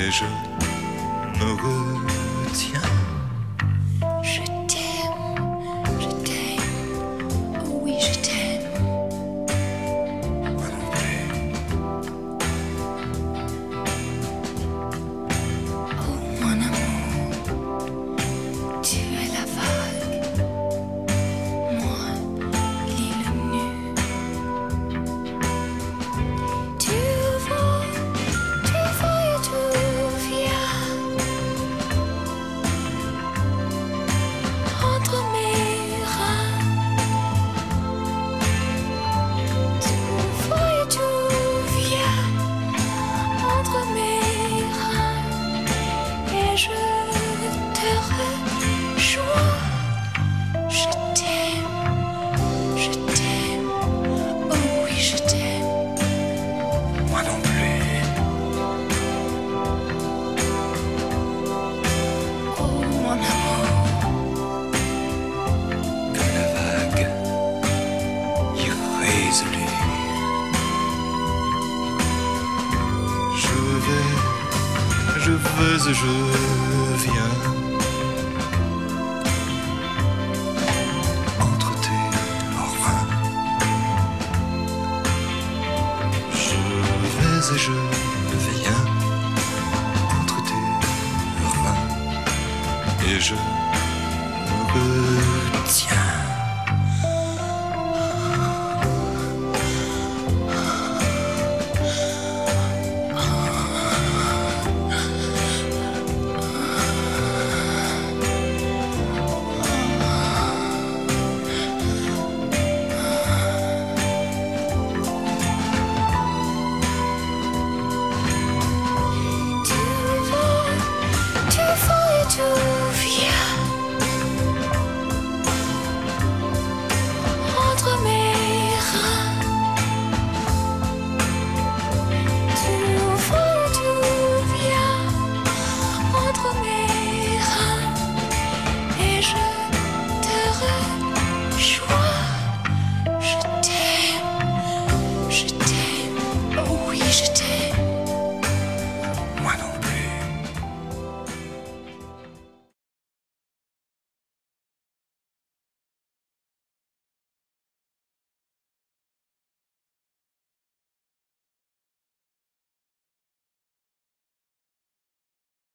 接着某个 me. Je vais, je veux, je viens. Entre tes reins. Je vais et je viens. Entre tes reins. Et je tiens.